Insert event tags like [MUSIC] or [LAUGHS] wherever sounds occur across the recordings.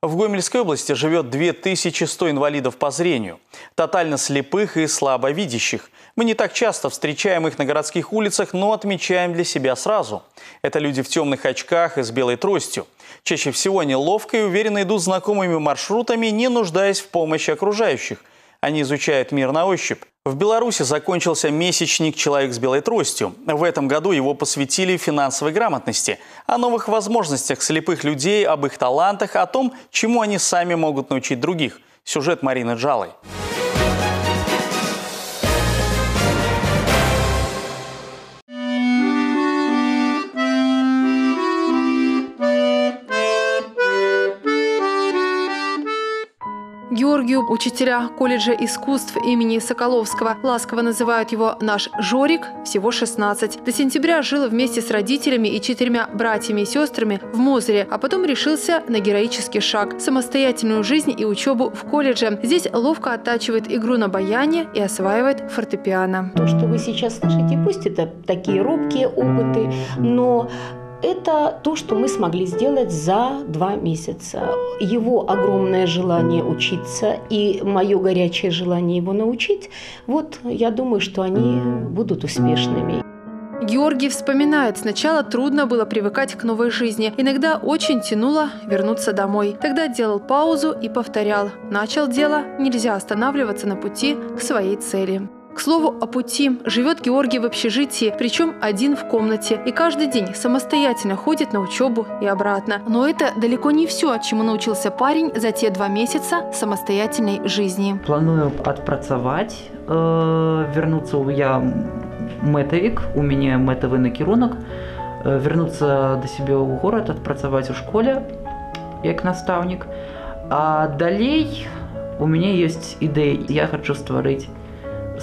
В Гомельской области живет 2100 инвалидов по зрению, тотально слепых и слабовидящих. Мы не так часто встречаем их на городских улицах, но отмечаем для себя сразу. Это люди в темных очках и с белой тростью. Чаще всего они ловко и уверенно идут знакомыми маршрутами, не нуждаясь в помощи окружающих. Они изучают мир на ощупь. В Беларуси закончился месячник «Человек с белой тростью». В этом году его посвятили финансовой грамотности, о новых возможностях слепых людей, об их талантах, о том, чему они сами могут научить других. Сюжет Марины Джалой. Георгию учителя колледжа искусств имени Соколовского ласково называют его «наш Жорик», всего 16. До сентября жил вместе с родителями и четырьмя братьями и сестрами в Мозыре, а потом решился на героический шаг – самостоятельную жизнь и учебу в колледже. Здесь ловко оттачивает игру на баяне и осваивает фортепиано. То, что вы сейчас слышите, пусть это такие робкие опыты, но это то, что мы смогли сделать за два месяца. Его огромное желание учиться и мое горячее желание его научить, вот я думаю, что они будут успешными. Георгий вспоминает, сначала трудно было привыкать к новой жизни. Иногда очень тянуло вернуться домой. Тогда делал паузу и повторял. Начал дело, нельзя останавливаться на пути к своей цели. К слову о пути. Живет Георгий в общежитии, причем один в комнате. И каждый день самостоятельно ходит на учебу и обратно. Но это далеко не все, чему научился парень за те два месяца самостоятельной жизни. Планую отпрацаваць, э, вернуться я мэтавік, у меня мэтавы накірунак, э, вернуться до себе ў горад, отпрацаваць у школе як наставник. А далей у меня есть идея, я хочу стварыць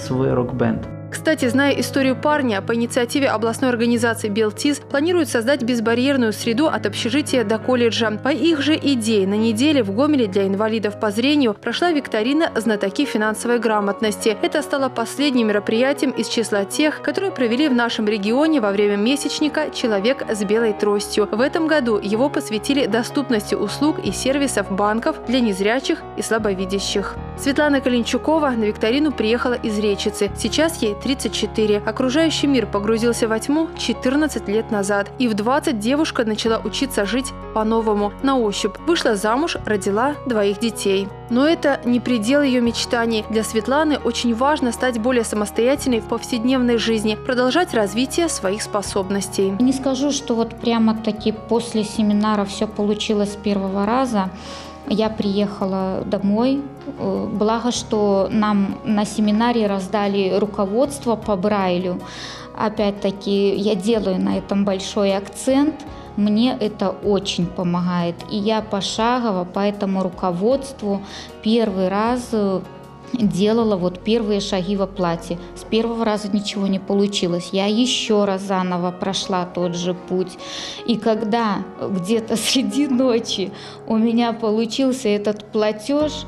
свой рок-бенд. Кстати, зная историю парня, по инициативе областной организации «Белтиз» планируют создать безбарьерную среду от общежития до колледжа. По их же идее, на неделе в Гомеле для инвалидов по зрению прошла викторина «Знатоки финансовой грамотности». Это стало последним мероприятием из числа тех, которые провели в нашем регионе во время месячника «Человек с белой тростью». В этом году его посвятили доступности услуг и сервисов банков для незрячих и слабовидящих. Светлана Калинчукова на викторину приехала из Речицы. Сейчас ей 34. Окружающий мир погрузился во тьму 14 лет назад. И в 20 девушка начала учиться жить по-новому, на ощупь. Вышла замуж, родила двоих детей. Но это не предел ее мечтаний. Для Светланы очень важно стать более самостоятельной в повседневной жизни, продолжать развитие своих способностей. Не скажу, что вот прямо-таки после семинара все получилось с первого раза. Я приехала домой. Э, благо, что нам на семинаре раздали руководство по Брайлю. Опять-таки, я делаю на этом большой акцент. Мне это очень помогает. И я пошагово по этому руководству первый раз э, делала вот первые шаги в оплате. С первого раза ничего не получилось. Я еще раз заново прошла тот же путь. И когда где-то [LAUGHS] среди ночи у меня получился этот платеж,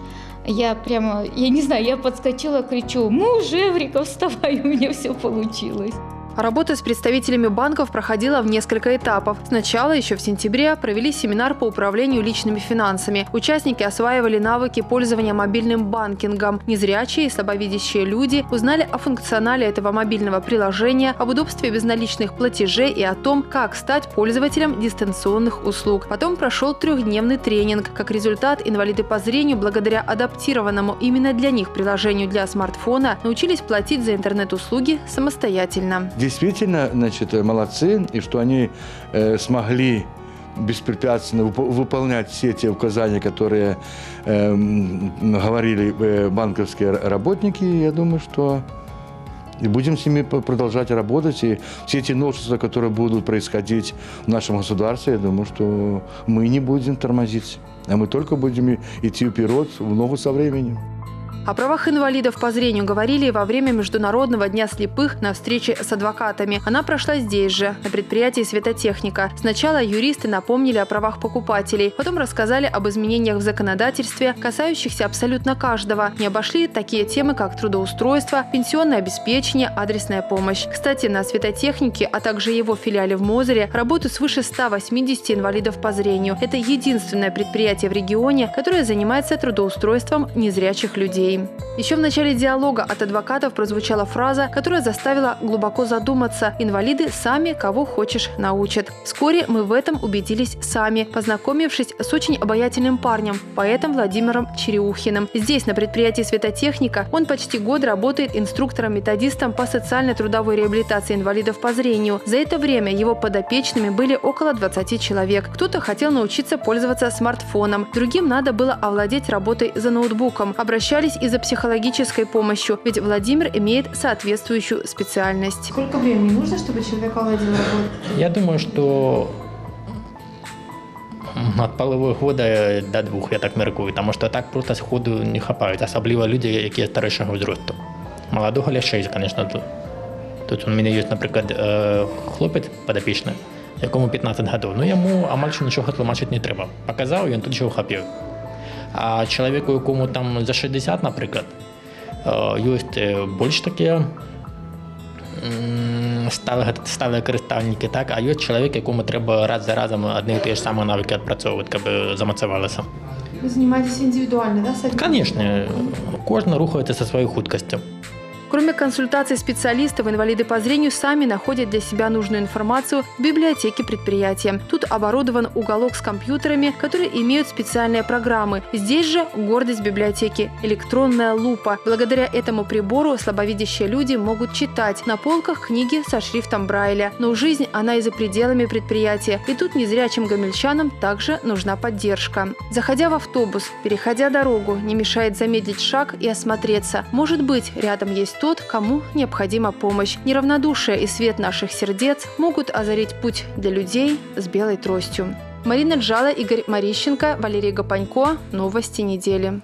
я прямо, я не знаю, я подскочила, кричу, муж, Эврика, вставай, [LAUGHS] у меня все получилось. Работа с представителями банков проходила в несколько этапов. Сначала, еще в сентябре, провели семинар по управлению личными финансами. Участники осваивали навыки пользования мобильным банкингом. Незрячие и слабовидящие люди узнали о функционале этого мобильного приложения, об удобстве безналичных платежей и о том, как стать пользователем дистанционных услуг. Потом прошел трехдневный тренинг. Как результат, инвалиды по зрению, благодаря адаптированному именно для них приложению для смартфона, научились платить за интернет-услуги самостоятельно действительно, значит, молодцы, и что они э, смогли беспрепятственно выполнять все те указания, которые э, говорили э, банковские работники. Я думаю, что и будем с ними продолжать работать. И все эти новшества, которые будут происходить в нашем государстве, я думаю, что мы не будем тормозить, а мы только будем идти вперед в ногу со временем. О правах инвалидов по зрению говорили во время Международного дня слепых на встрече с адвокатами. Она прошла здесь же, на предприятии «Светотехника». Сначала юристы напомнили о правах покупателей, потом рассказали об изменениях в законодательстве, касающихся абсолютно каждого. Не обошли такие темы, как трудоустройство, пенсионное обеспечение, адресная помощь. Кстати, на «Светотехнике», а также его филиале в Мозере работают свыше 180 инвалидов по зрению. Это единственное предприятие в регионе, которое занимается трудоустройством незрячих людей. Еще в начале диалога от адвокатов прозвучала фраза, которая заставила глубоко задуматься. Инвалиды сами кого хочешь научат. Вскоре мы в этом убедились сами, познакомившись с очень обаятельным парнем, поэтом Владимиром Череухиным. Здесь, на предприятии «Светотехника», он почти год работает инструктором-методистом по социально-трудовой реабилитации инвалидов по зрению. За это время его подопечными были около 20 человек. Кто-то хотел научиться пользоваться смартфоном, другим надо было овладеть работой за ноутбуком. Обращались и за психологической помощью, ведь Владимир имеет соответствующую специальность. Сколько времени нужно, чтобы человек овладел работой? Я думаю, что от полового года до двох, я так міркую, тому що так просто сходу не хапають, особливо люди, які старішого зросту. Молодого легше, звісно, тут. Тут у мене є, наприклад, е, хлопець подопічний, якому 15 років. Ну йому амальше нічого тлумачити не треба. Показав, він тут чого хапів. А чоловіку, якому там за 60, наприклад, е, є більш таке стали, користальники, так, а є чоловік, якому треба раз за разом одні і ті ж самі навики відпрацьовувати, аби замацювалися. Вы занимаетесь индивидуально, да. Звісно, кожен рухається зі своєю худкістю. Кроме консультаций специалистов, инвалиды по зрению сами находят для себя нужную информацию в библиотеке предприятия. Тут оборудован уголок с компьютерами, которые имеют специальные программы. Здесь же гордость библиотеки – электронная лупа. Благодаря этому прибору слабовидящие люди могут читать. На полках книги со шрифтом Брайля. Но жизнь, она и за пределами предприятия. И тут незрячим гомельчанам также нужна поддержка. Заходя в автобус, переходя дорогу, не мешает замедлить шаг и осмотреться. Может быть, рядом есть тот, кому необходима помощь. Неравнодушие и свет наших сердец могут озарить путь для людей с белой тростью. Марина Джала, Игорь Марищенко, Валерий Гапанько. Новости недели.